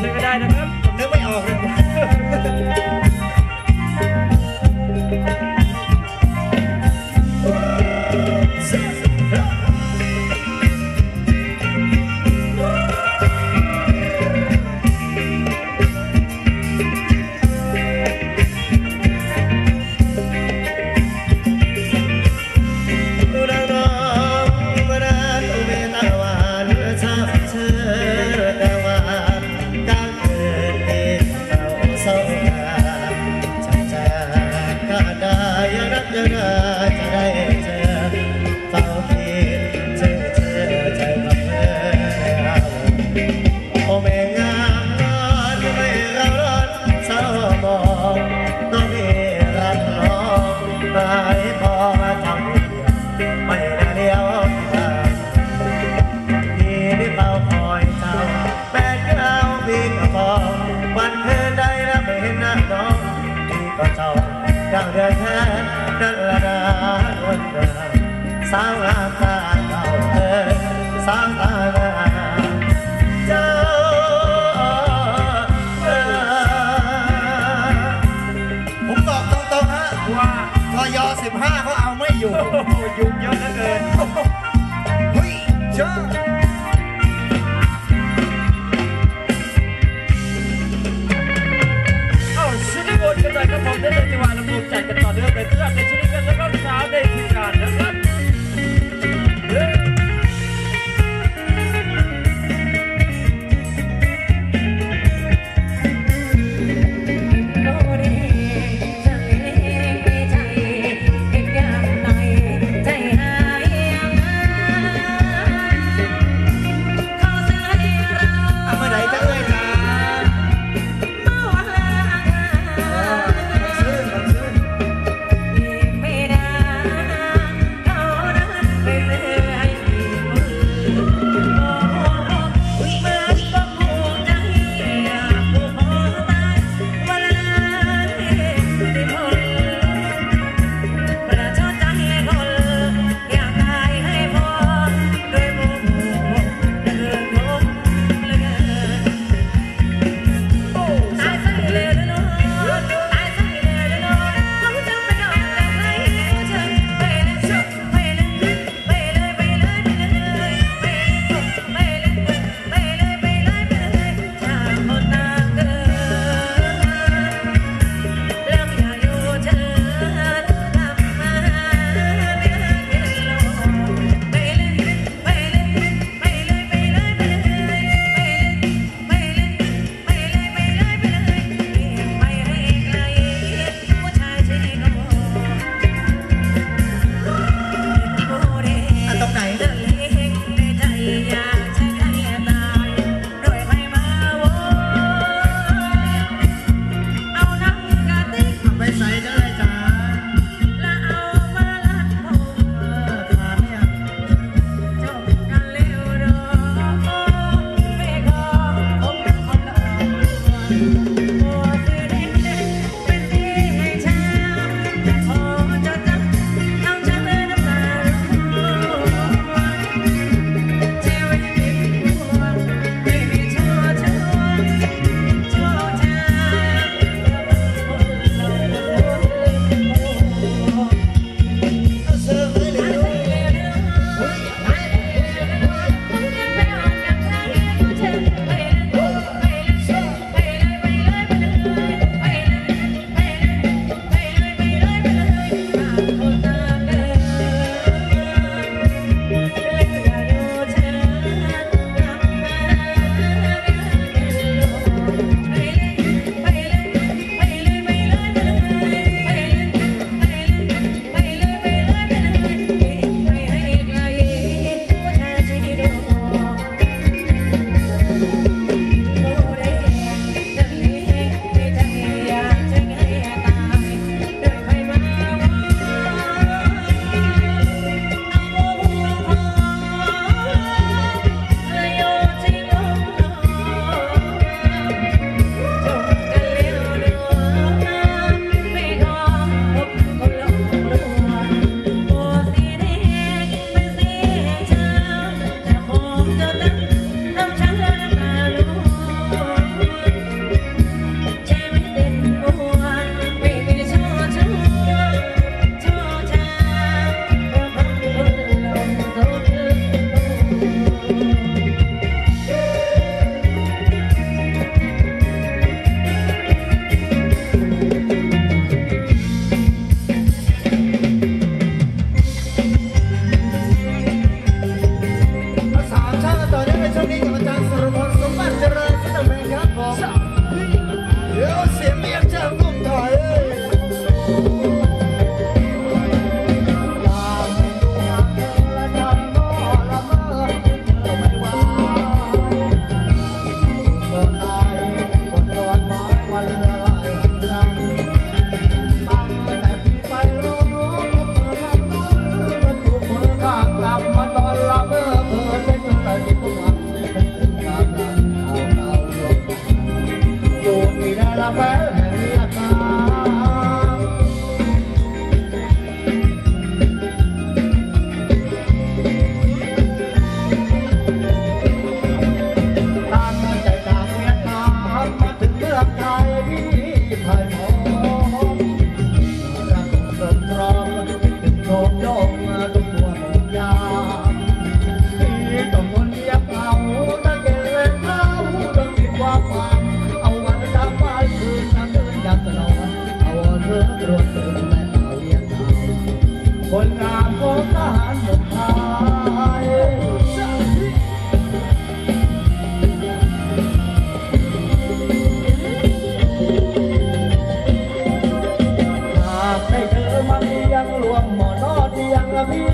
เลยกได้นะครับ ผมบอกตรงๆฮะว่าทย15เขาเอาไม่อยู่ ยุงเยอะเหลืเกิน เฮ้ยเชิ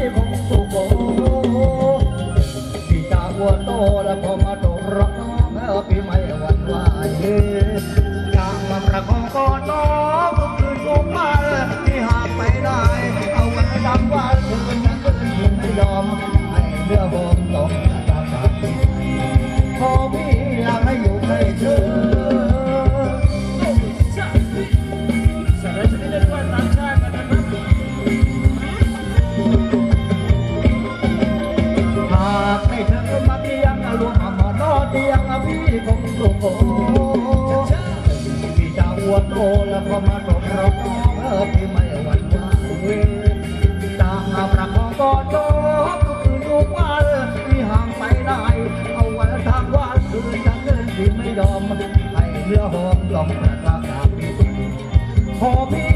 และพี่คงสุโขพี่จากวัวโตและพอมาตกร้องเออพี่ไม่หวั่นไหวอยากมาประคองกอดน้องก็คือสุมาที่หากไปได้ เอาไว้ดำวันคืนนั้นคืนที่ไม่ยอม โอแล้วก็มาตกรอบเออพี่ไม่หวั่นไหวต่างประคองกอดจบคืนทุกวันที่ห่างไปได้ เอาไว้ทางวันคืนฉันเดินที่ไม่ยอมให้เรือหอมต้องประกากาพี่พอพี่